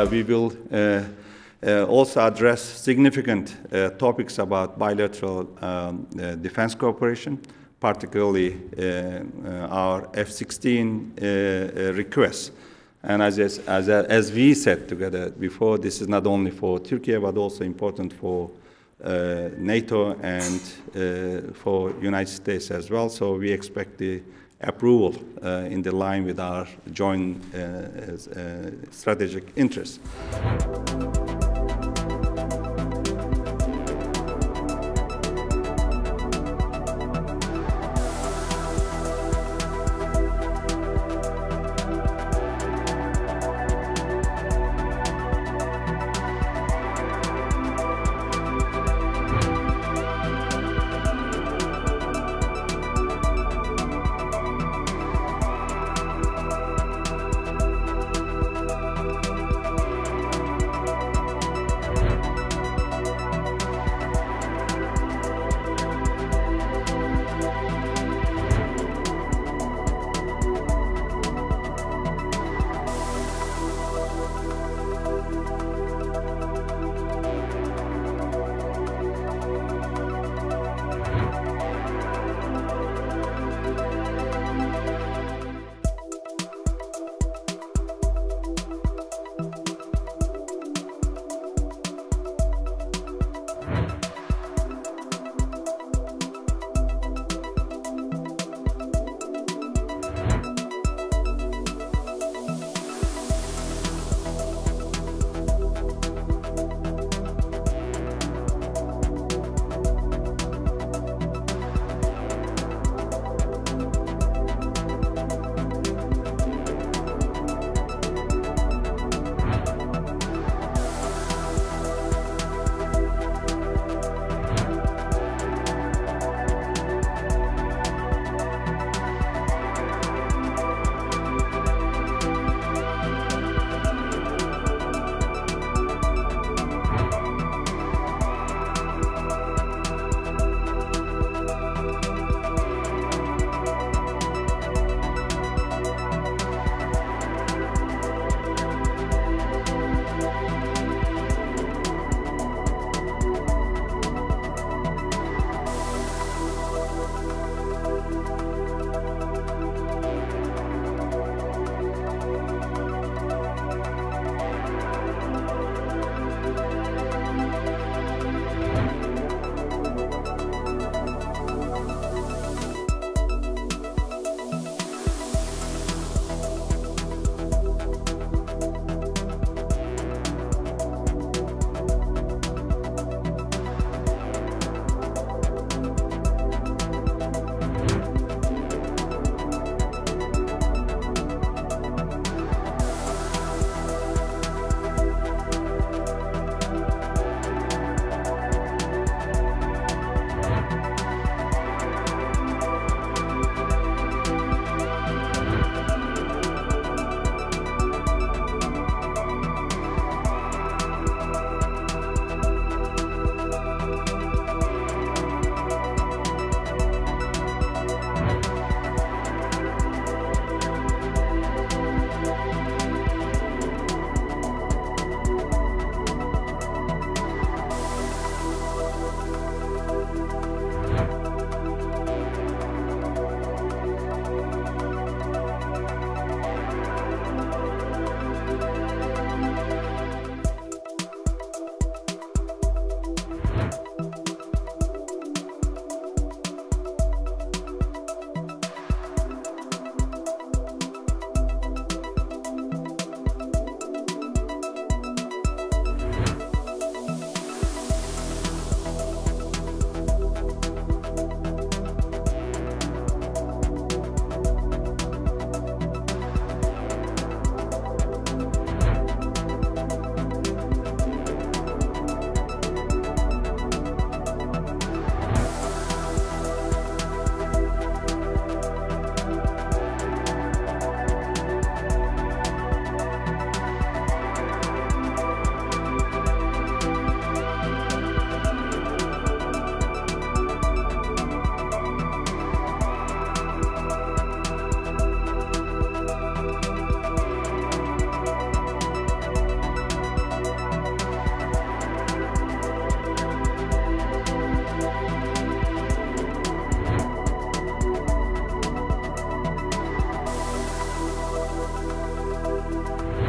uh, we will uh, uh, also address significant uh, topics about bilateral um, uh, defense cooperation, particularly uh, uh, our F-16 requests. And as, as, as, we said together before, this is not only for Turkey, but also important for NATO and for United States as well. So we expect the approval uh, in the line with our joint uh, uh, strategic interests.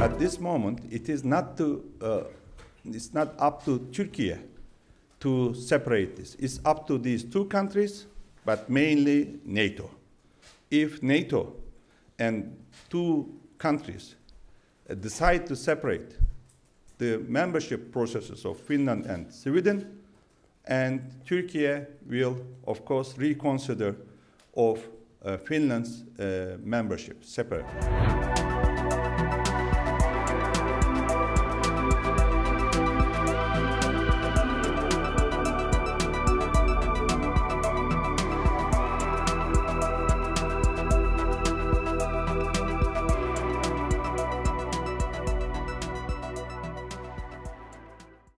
At this moment, it is not to, uh, it's not up to Turkey to separate this. It's up to these two countries, but mainly NATO. If NATO and two countries uh, decide to separate the membership processes of Finland and Sweden, and Turkey will, of course, reconsider of uh, Finland's uh, membership separately.